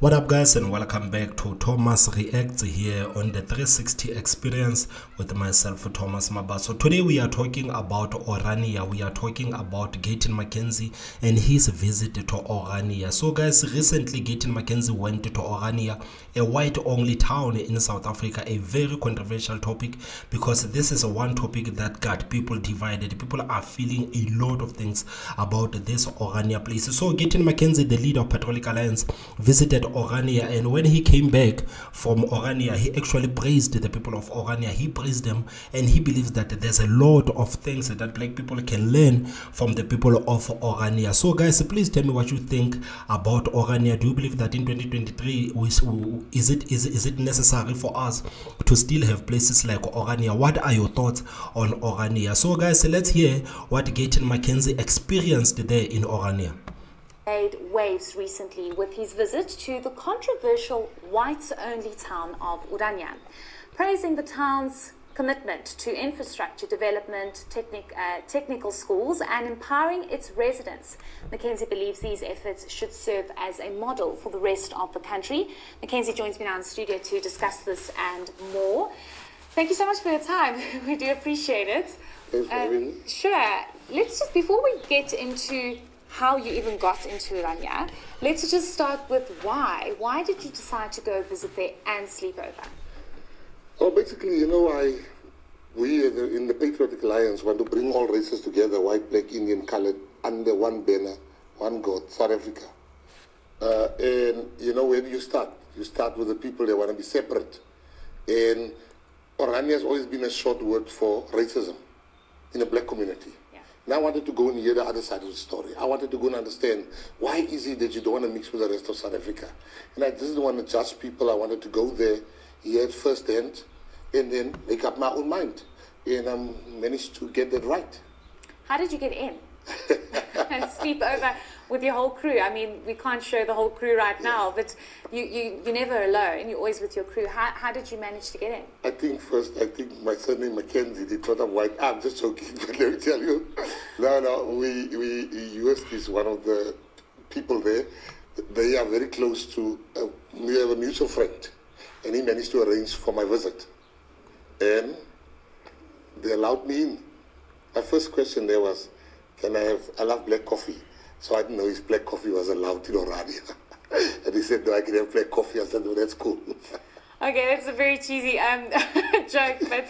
What up, guys, and welcome back to Thomas Reacts here on the 360 experience with myself, Thomas Mabaso. Today, we are talking about Orania. We are talking about Gayton McKenzie and his visit to Orania. So, guys, recently Gayton McKenzie went to Orania, a white only town in South Africa, a very controversial topic because this is one topic that got people divided. People are feeling a lot of things about this Orania place. So, Gayton McKenzie, the leader of Patriotic Alliance, visited Orania, and when he came back from Orania, he actually praised the people of Orania. He praised them, and he believes that there's a lot of things that black people can learn from the people of Orania. So, guys, please tell me what you think about Orania. Do you believe that in 2023 is it is is it necessary for us to still have places like Orania? What are your thoughts on Orania? So, guys, let's hear what Gayton McKenzie experienced there in Orania made waves recently with his visit to the controversial whites only town of Orania, praising the town's commitment to infrastructure development, technic, uh, technical schools, and empowering its residents. McKenzie believes these efforts should serve as a model for the rest of the country. McKenzie joins me now in the studio to discuss this and more. Thank you so much for your time. we do appreciate it. Um, sure. Let's just, before we get into how you even got into Orania. Let's just start with why. Why did you decide to go visit there and sleep over? Well, basically, you know, I we in the Patriotic Alliance want to bring all races together, white, black, Indian, colored, under one banner, one God, South Africa. Uh, and, you know, where do you start? You start with the people that want to be separate. And Orania has always been a short word for racism in the black community. And I wanted to go and hear the other side of the story. I wanted to go and understand why is it that you don't want to mix with the rest of South Africa. And I didn't want to judge people. I wanted to go there, hear it firsthand, and then make up my own mind. And I um, managed to get that right. How did you get in? and sleep over with your whole crew. I mean, we can't show the whole crew right now, but you, you, you're never alone. You're always with your crew. How, how did you manage to get in? I think first, I think my surname McKenzie, they thought I'm white. I'm just joking, but let me tell you. No, no, we, we, US is one of the people there. They are very close to, uh, we have a mutual friend, and he managed to arrange for my visit. And they allowed me in. My first question there was, can I have, I love black coffee. So I didn't know his black coffee was allowed in Orania. and he said, no, I can have black coffee. I said, no, that's cool. Okay, that's a very cheesy um, joke, but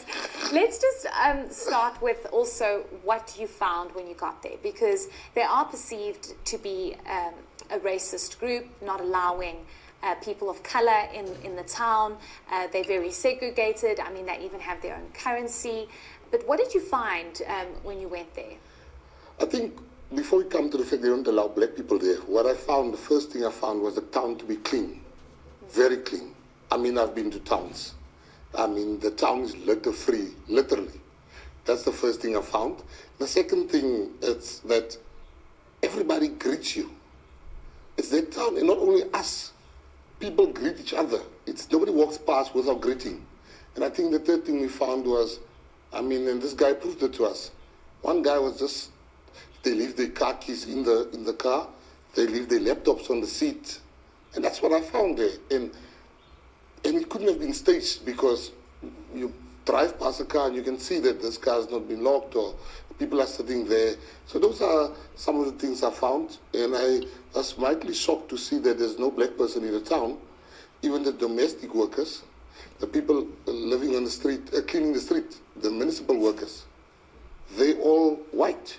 let's just um, start with also what you found when you got there, because they are perceived to be um, a racist group, not allowing uh, people of color in, in the town. Uh, they're very segregated. I mean, they even have their own currency. But what did you find um, when you went there? I think before we come to the fact they don't allow black people there, what I found, the first thing I found was the town to be clean, very clean. I mean, I've been to towns. I mean, the town is litter free, literally. That's the first thing I found. The second thing is that everybody greets you. It's that town, and not only us. People greet each other. It's nobody walks past without greeting. And I think the third thing we found was, I mean, and this guy proved it to us. One guy was just they leave their car keys in the in the car. They leave their laptops on the seat, and that's what I found there. And and it couldn't have been staged because you drive past a car and you can see that this car has not been locked or people are sitting there. So those are some of the things I found, and I was mightily shocked to see that there's no black person in the town. Even the domestic workers, the people living on the street, uh, cleaning the street, the municipal workers, they all white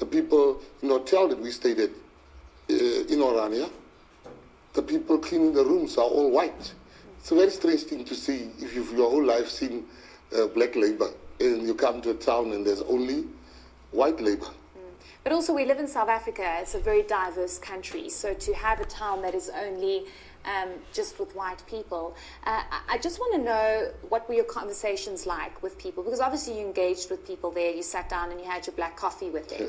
the people in the hotel that we stayed at uh, in Orania, the people cleaning the rooms are all white. It's a very strange thing to see if you've your whole life seen uh, black labor and you come to a town and there's only white labor. But also, we live in South Africa. It's a very diverse country. So to have a town that is only um, just with white people. Uh, I just want to know what were your conversations like with people? Because obviously you engaged with people there, you sat down and you had your black coffee with them.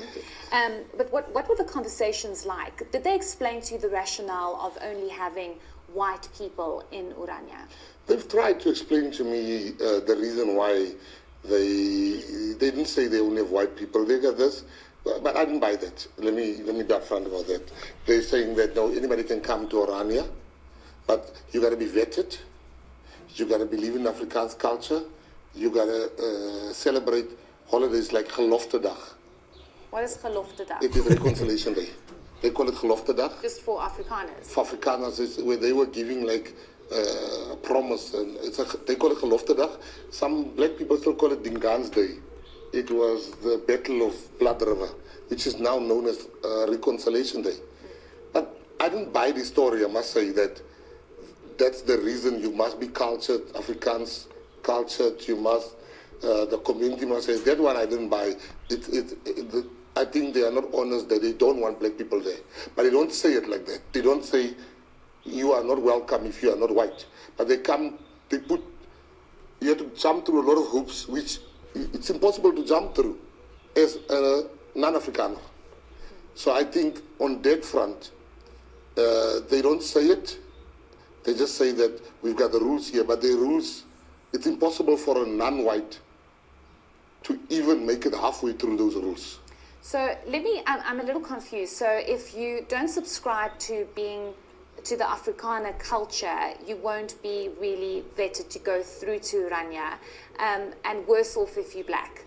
Um, but what, what were the conversations like? Did they explain to you the rationale of only having white people in Orania? They've tried to explain to me uh, the reason why they they didn't say they only have white people. They got this, but I didn't buy that. Let me let me be upfront about that. They're saying that no, anybody can come to Orania But you got to be vetted. You got to believe in Afrikaans culture. You got to uh, celebrate holidays like Geloftedag. What is Geloftedag? It is Reconciliation Day. They call it Geloftedag. Just for Afrikaners. For Afrikaners, is where they were giving like uh, promise, and it's a, they call it Geloftedag. Some black people still call it Dingaan's Day. It was the Battle of Blood River, which is now known as uh, Reconciliation Day. But I didn't buy the story. I must say that that's the reason you must be cultured, Africans cultured. You must, uh, the community must say that one. I didn't buy. It, it, it, I think they are not honest that they don't want black people there, but they don't say it like that. They don't say you are not welcome if you are not white, but they come. They put you have to jump through a lot of hoops, which it's impossible to jump through as a non-Afrikaner. So I think on that front, uh, they don't say it. They just say that we've got the rules here, but the rules, it's impossible for a non-white to even make it halfway through those rules. So let me, I'm, I'm a little confused. So if you don't subscribe to being to the Afrikaner culture, you won't be really vetted to go through to Orania, um, and worse off if you're black.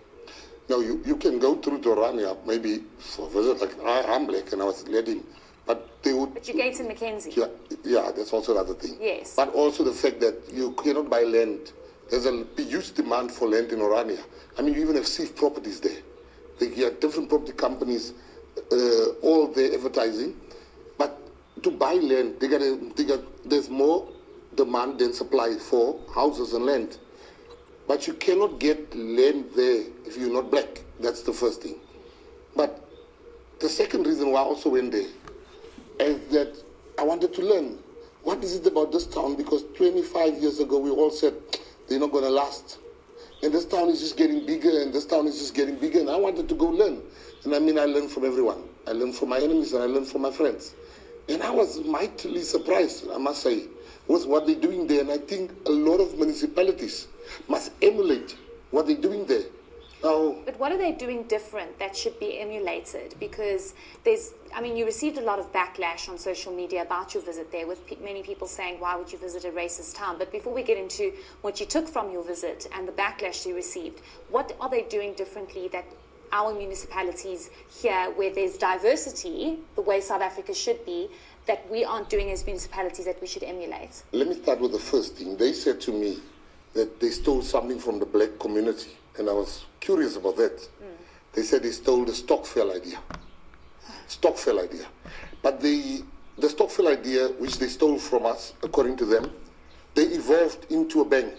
No, you, you can go through to Orania maybe for a visit, like I, I'm black and I was leading, but they would. But you Gayton McKenzie. Yeah, yeah, that's also another thing. Yes. But also the fact that you cannot buy land. There's a huge demand for land in Orania. I mean, you even have safe properties there. They have different property companies, uh, all their advertising. But to buy land, they got they got there's more demand than supply for houses and land. But you cannot get land there if you're not black. That's the first thing. But the second reason why I also went there is that I wanted to learn what is it about this town because 25 years ago we all said they're not going to last. And this town is just getting bigger and this town is just getting bigger. And I wanted to go learn. And I mean, I learned from everyone. I learned from my enemies and I learned from my friends. And I was mightily surprised, I must say, with what they're doing there. And I think a lot of municipalities must emulate what they're doing there. Now, But what are they doing different that should be emulated? Because there's, I mean, you received a lot of backlash on social media about your visit there, with pe- many people saying, why would you visit a racist town? But before we get into what you took from your visit and the backlash you received, what are they doing differently that our municipalities here, where there's diversity, the way South Africa should be, that we aren't doing as municipalities that we should emulate? let me start with the first thing. They said to me that they stole something from the black community. And I was curious about that. They said they stole the stokvel idea. stokvel idea. But the, the stokvel idea, which they stole from us, according to them, they evolved into a bank.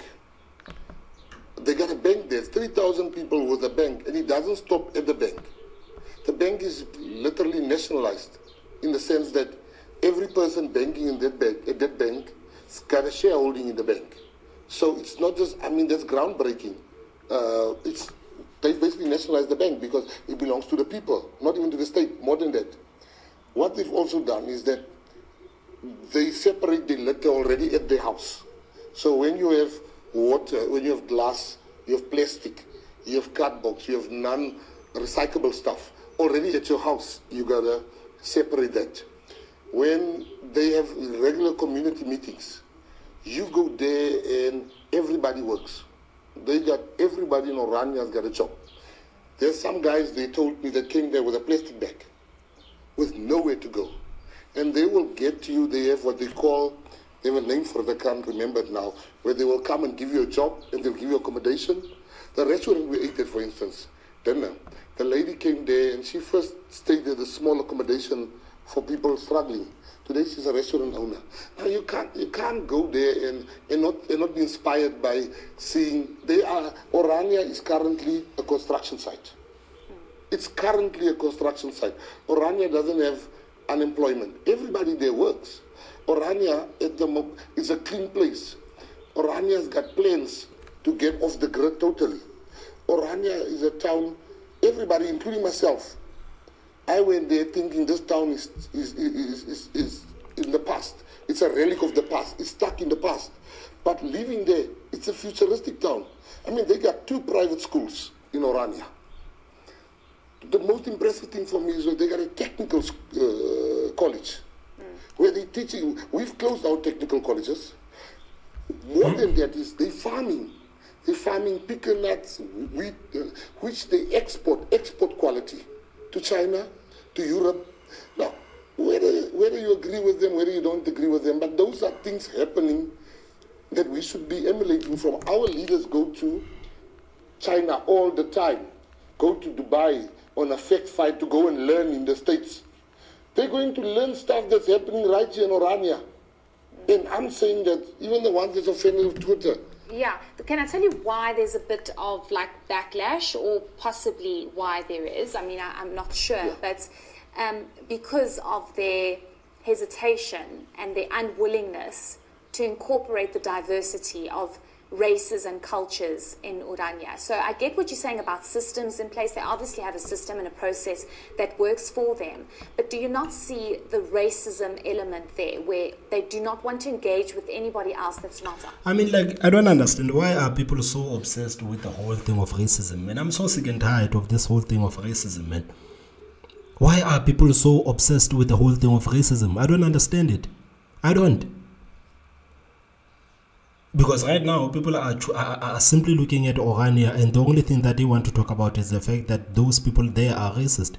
They got a bank there, 3,000 people with a bank, and it doesn't stop at the bank. The bank is literally nationalized in the sense that every person banking in that bank, at that bank has got a shareholding in the bank. So it's not just, I mean, that's groundbreaking. Uh, it's, they basically nationalized the bank because it belongs to the people, not even to the state, more than that. What they've also done is that they separate the litter already at the house. So when you have water, when you have glass, you have plastic, you have cardboard, you have non-recyclable stuff, already at your house, you gotta separate that. When they have regular community meetings, you go there and everybody works. They got everybody in Orania's got a job. There's some guys they told me that came there with a plastic bag, with nowhere to go, and they will get to you. They have what they call they have a name for it. I can't remember it now. Where they will come and give you a job and they'll give you accommodation. The restaurant we ate at, for instance, dinner. The lady came there and she first stayed at a small accommodation for people struggling. Today she's a restaurant owner. Now you can't you can't go there and, and not and not be inspired by seeing they are Orania is currently a construction site. It's currently a construction site. Orania doesn't have unemployment. Everybody there works. Orania at the is a clean place. Orania's got plans to get off the grid totally. Orania is a town, everybody, including myself, I went there thinking this town is, is, is, is, is in the past. It's a relic of the past. It's stuck in the past. But living there, it's a futuristic town. I mean, they got two private schools in Orania. The most impressive thing for me is that they got a technical uh, college where they teaching. We've closed our technical colleges. More than that is they farming. They farming pecan nuts, wheat, uh, which they export, export quality to China, to Europe. Now, whether, whether you agree with them, whether you don't agree with them, but those are things happening that we should be emulating from. Our leaders go to China all the time, go to Dubai on a fact fight to go and learn in the States. They're going to learn stuff that's happening right here in Orania. And I'm saying that even the ones that's offended with Twitter, Yeah, can I tell you why there's a bit of like backlash, or possibly why there is? I mean, I, I'm not sure, but um, because of their hesitation and their unwillingness to incorporate the diversity of races and cultures in Orania. So I get what you're saying about systems in place. They obviously have a system and a process that works for them. But do you not see the racism element there where they do not want to engage with anybody else that's not I mean, like, I don't understand why are people so obsessed with the whole thing of racism, man. I'm so sick and tired of this whole thing of racism, man. Why are people so obsessed with the whole thing of racism? I don't understand it. I don't. Because right now, people are, are, are simply looking at Orania, and the only thing that they want to talk about is the fact that those people there are racist.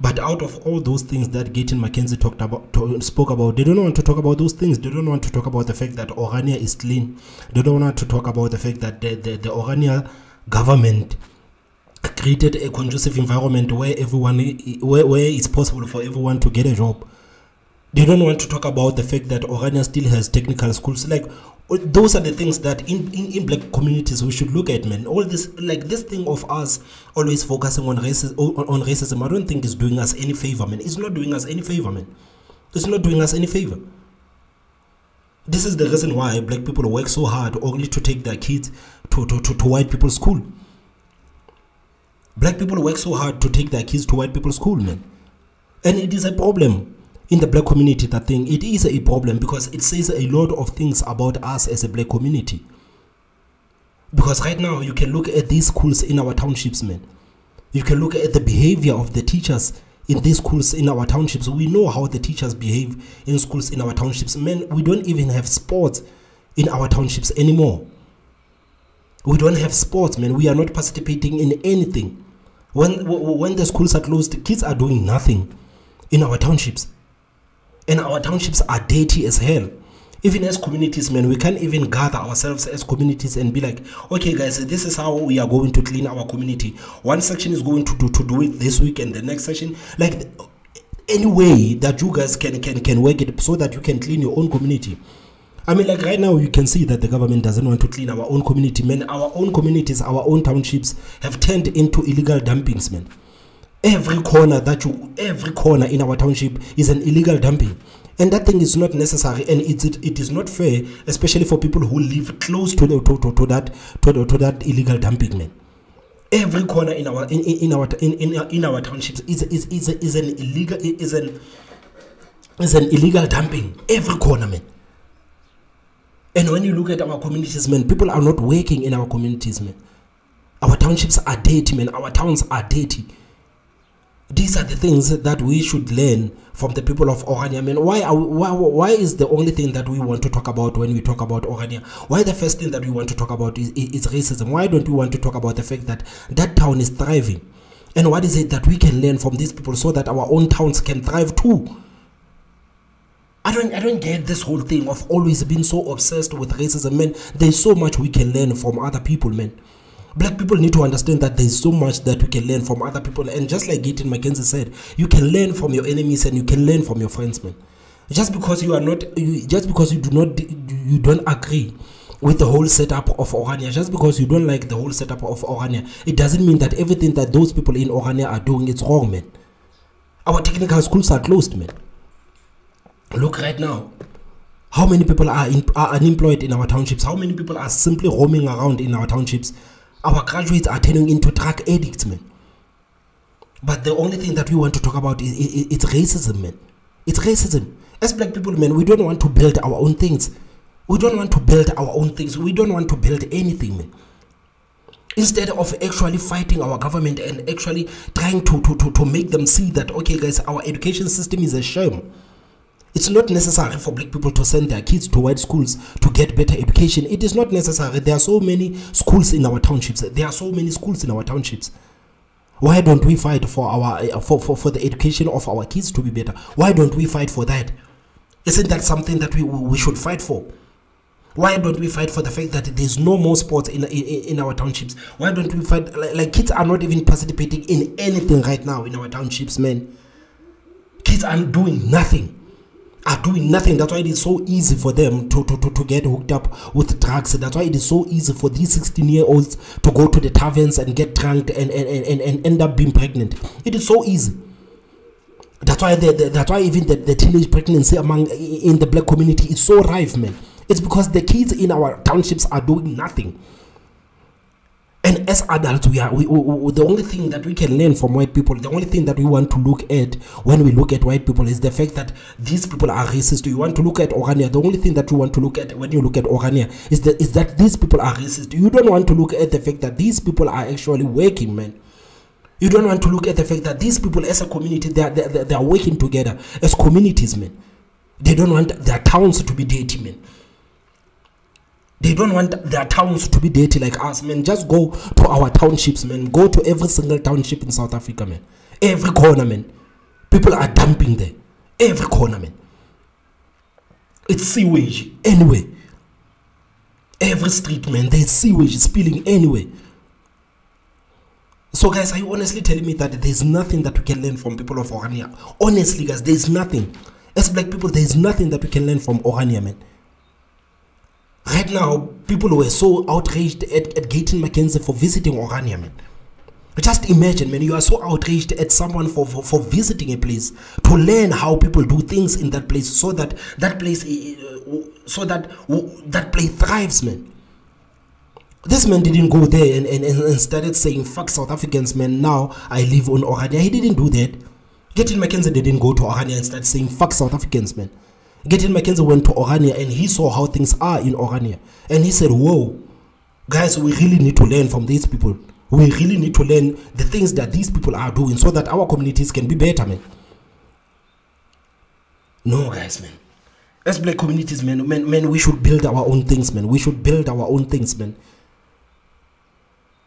But out of all those things that Gayton McKenzie talked about, to, spoke about, they don't want to talk about those things. They don't want to talk about the fact that Orania is clean. They don't want to talk about the fact that the, the, the Orania government created a conducive environment where everyone, where, where it's possible for everyone to get a job. They don't want to talk about the fact that Orania still has technical schools. Like those are the things that in, in, in black communities we should look at, man. All this like this thing of us always focusing on racism on, racism, I don't think is doing us any favor, man. It's not doing us any favor, man. It's not doing us any favor. This is the reason why black people work so hard only to take their kids to, to, to, to white people's school. Black people work so hard to take their kids to white people's school, man. And it is a problem in the black community that thing it is a problem because it says a lot of things about us as a black community. Because right now you can look at these schools in our townships man. You can look at the behavior of the teachers in these schools in our townships. We know how the teachers behave in schools in our townships. Man we don't even have sports in our townships anymore. We don't have sports man. We are not participating in anything. When when the schools are closed kids are doing nothing in our townships and our townships are dirty as hell. Even as communities man we can't even gather ourselves as communities and be like okay guys this is how we are going to clean our community. One section is going to do to do it this week and the next section. Like any way that you guys can can can work it so that you can clean your own community. I mean, like right now, you can see that the government doesn't want to clean our own community, man. Our own communities, our own townships have turned into illegal dumpings, man every corner that you every corner in our township is an illegal dumping. And that thing is not necessary and it's it, it is not fair especially for people who live close to the to, to, to that to, to that illegal dumping man. Every corner in our in, in, in our in, in, in our townships is is, is, is an illegal is an is an illegal dumping. Every corner man. And when you look at our communities man people are not working in our communities man. Our townships are dirty man. Our towns are dirty these are the things that we should learn from the people of Orania. I mean, why, are we, why, why is the only thing that we want to talk about when we talk about Orania? Why the first thing that we want to talk about is, is racism? Why don't we want to talk about the fact that that town is thriving? And what is it that we can learn from these people so that our own towns can thrive too? I don't, I don't get this whole thing of always being so obsessed with racism, man. There's so much we can learn from other people, man black people need to understand that there's so much that we can learn from other people. And just like Gayton McKenzie said you can learn from your enemies and you can learn from your friends man. Just because you are not you, just because you do not you don't agree with the whole setup of Orania just because you don't like the whole setup of Orania it doesn't mean that everything that those people in Orania are doing is wrong man. Our technical schools are closed man. Look right now. How many people are, in, are unemployed in our townships? How many people are simply roaming around in our townships our graduates are turning into drug addicts, man. But the only thing that we want to talk about is, is, it's racism, man. It's racism. As black people, man, we don't want to build our own things. We don't want to build our own things. We don't want to build anything, man. Instead of actually fighting our government and actually trying to, to, to, to make them see that, okay, guys, our education system is a shame. It's not necessary for black people to send their kids to white schools to get better education. It is not necessary. There are so many schools in our townships. There are so many schools in our townships. Why don't we fight for our uh, for, for, for the education of our kids to be better? Why don't we fight for that? Isn't that something that we, we should fight for? Why don't we fight for the fact that there's no more sports in, in, in our townships? Why don't we fight? Like, like kids are not even participating in anything right now in our townships, man. Kids are doing nothing are doing nothing. That's why it is so easy for them to, to, to, to get hooked up with drugs. That's why it is so easy for these 16 year olds to go to the taverns and get drunk and, and, and, and end up being pregnant. It is so easy. That's why the, the, that's why even the, the teenage pregnancy among in the black community is so rife, man. It's because the kids in our townships are doing nothing. And as adults, we are we, we, the only thing that we can learn from white people, the only thing that we want to look at when we look at white people is the fact that these people are racist. You want to look at Orania, the only thing that you want to look at when you look at Orania is that is that these people are racist. You don't want to look at the fact that these people are actually working, man. You don't want to look at the fact that these people as a community they are, they, they are working together as communities, man. They don't want their towns to be dirty, man. They don't want their towns to be dirty like us, man. Just go to our townships, man. Go to every single township in South Africa, man. Every corner, man. People are dumping there. Every corner, man. It's sewage anyway. Every street, man, there's sewage spilling anyway. So, guys, are you honestly telling me that there's nothing that we can learn from people of Orania? Honestly, guys, there's nothing. As black people, there's nothing that we can learn from Orania, man. Right now, people were so outraged at, at Gayton McKenzie for visiting Orania, man. Just imagine, man, you are so outraged at someone for, for, for visiting a place to learn how people do things in that place so that that place, uh, so that that place thrives, man. This man didn't go there and, and, and started saying, fuck South Africans, man, now I live on Orania. He didn't do that. Gayton McKenzie didn't go to Orania and start saying, fuck South Africans, man. Gayton McKenzie went to Orania and he saw how things are in Orania. And he said, Whoa, guys, we really need to learn from these people. We really need to learn the things that these people are doing so that our communities can be better, man. No, guys, man. As black communities, man, man, man, we should build our own things, man. We should build our own things, man.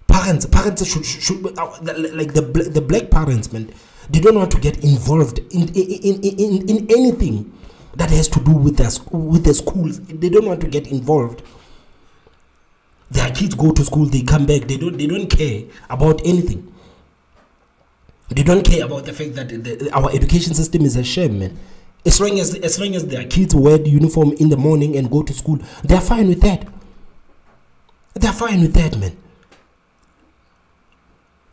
Parents, parents should, should, uh, like the, the black parents, man, they don't want to get involved in, in, in, in, in anything that has to do with the, with the schools. They don't want to get involved. Their kids go to school, they come back, they don't, they don't care about anything. They don't care about the fact that the, our education system is a shame, man. As long as, as long as their kids wear the uniform in the morning and go to school, they're fine with that. They're fine with that, man.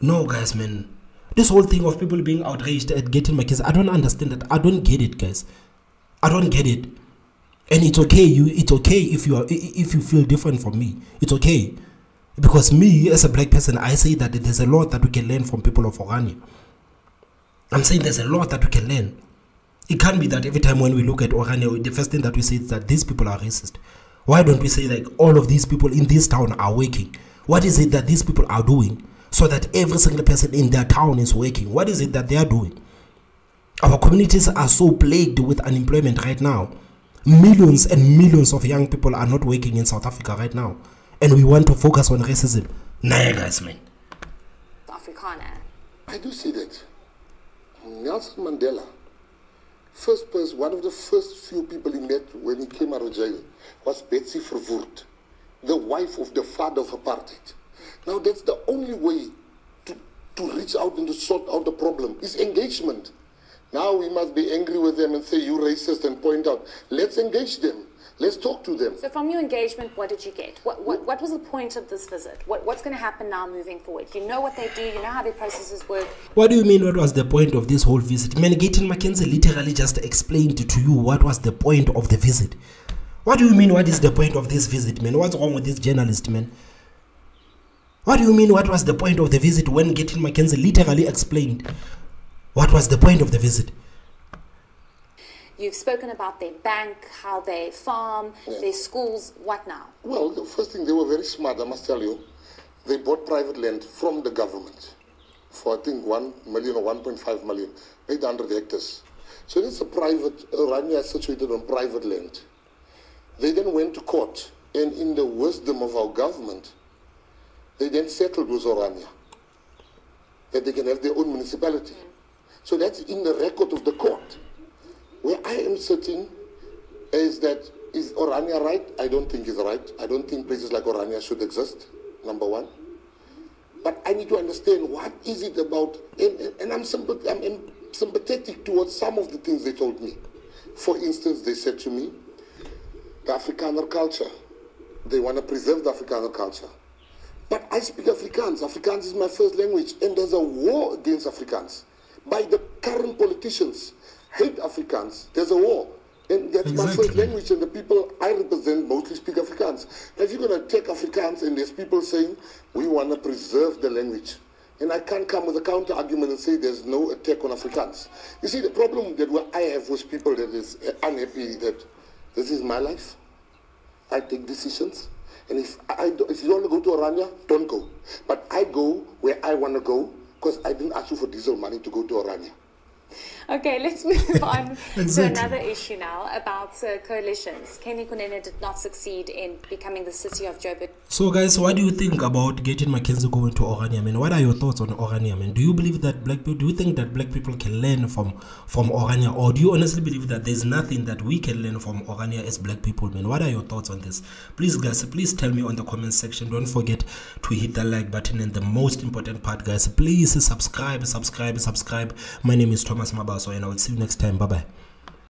No, guys, man. This whole thing of people being outraged at Gayton McKenzie i don't understand that. I don't get it, guys. I don't get it. And it's okay. You, it's okay if you are, if you feel different from me. It's okay, because me as a black person, I say that there's a lot that we can learn from people of Orania. I'm saying there's a lot that we can learn. It can't be that every time when we look at Orania, the first thing that we say is that these people are racist. Why don't we say like all of these people in this town are working? What is it that these people are doing so that every single person in their town is working? What is it that they are doing? Our communities are so plagued with unemployment right now. Millions and millions of young people are not working in South Africa right now. And we want to focus on racism. Nah, guys, man. Afrikaner. I do see that. Nelson Mandela, first person, one of the first few people he met when he came out of jail was Betsy Verwoerd, the wife of the father of apartheid. Now that's the only way to, to reach out and to sort out the problem is engagement. Now we must be angry with them and say, you racist, and point out. Let's engage them. Let's talk to them. So, from your engagement, what did you get? What, what, what was the point of this visit? What, what's going to happen now moving forward? You know what they do, you know how their processes work. What do you mean, what was the point of this whole visit? Man, Gayton McKenzie literally just explained to you what was the point of the visit. What do you mean, what is the point of this visit, man? What's wrong with this journalist, man? What do you mean, what was the point of the visit when Gayton McKenzie literally explained what was the point of the visit? You've spoken about their bank, how they farm, yes. their schools. What now? Well, the first thing, they were very smart, I must tell you. They bought private land from the government for, I think, 1 million or 1.5 million, 800 hectares. So this is a private, uh, Orania is situated on private land. They then went to court, and in the wisdom of our government, they then settled with Orania that they can have their own municipality. So that's in the record of the court. Where I am sitting is that is Orania right? I don't think it's right. I don't think places like Orania should exist, number one. But I need to understand what is it about, and, and I'm, sympath- I'm, sympathetic towards some of the things they told me. For instance, they said to me, the Afrikaner culture, they want to preserve the Afrikaner culture. But I speak Afrikaans. Afrikaans is my first language, and there's a war against Afrikaans by the current politicians. Hate Afrikaans. There's a war. And that's my first language, and the people I represent mostly speak Afrikaans. If you're going to take Afrikaans, and there's people saying we want to preserve the language, and I can't come with a counter argument and say there's no attack on Afrikaans. You see, the problem that I have with people that is uh, unhappy that this is my life. I take decisions. And if I do, if you want to go to Orania, don't go. But I go where I want to go because I didn't ask you for diesel money to go to Orania. Okay, let's move on to another issue now about uh, coalitions. Kenny Kunene did not succeed in becoming the city of Joburg. So, guys, what do you think about Gayton McKenzie going to Orania? I mean, what are your thoughts on Orania? I mean, do you believe that black people? Do you think that black people can learn from from Orania, or do you honestly believe that there's nothing that we can learn from Orania as black people? I mean, what are your thoughts on this? Please, guys, please tell me on the comment section. Don't forget to hit the like button, and the most important part, guys, please subscribe, subscribe, subscribe. My name is Thomas Mabaso, and I will see you next time. Bye bye.